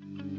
Mm-hmm.